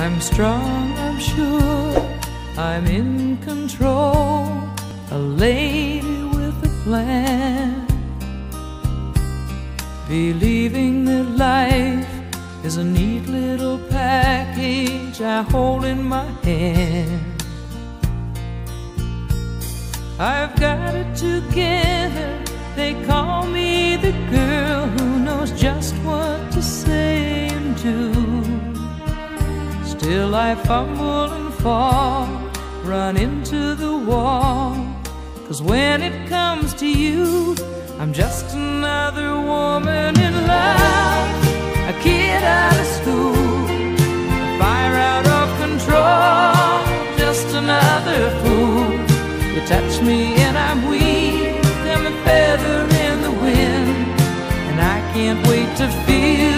I'm strong, I'm sure, I'm in control. A lady with a plan. Believing that life is a neat little package I hold in my hand. I've got it together. They call me the girl Still, I fumble and fall, run into the wall. Cause when it comes to you, I'm just another woman in love, a kid out of school, a fire out of control, just another fool. You touch me and I'm weak, I'm a feather in the wind, and I can't wait to feel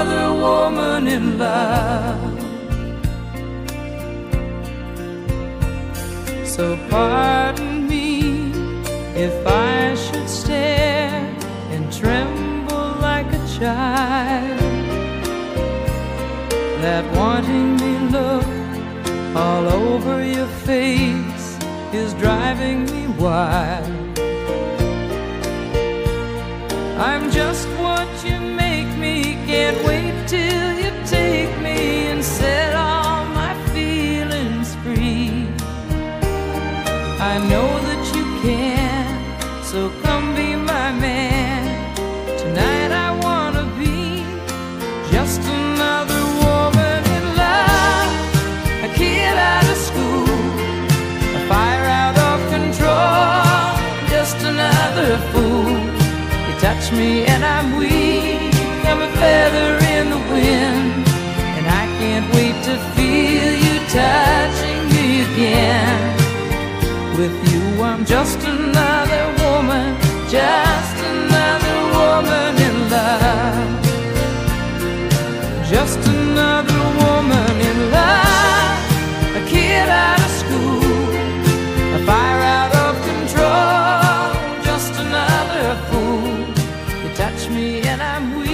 another woman in love. So pardon me if I should stare and tremble like a child. That wanting me look all over your face is driving me wild. I'm just what you can't wait till you take me and set all my feelings free. I know that you can, so come be my man. Tonight I wanna be just another woman in love, a kid out of school, a fire out of control, just another fool. You touch me and I'm weak, I'm just another woman, just another woman in love. Just another woman in love, a kid out of school, a fire out of control, just another fool. You touch me and I'm weak.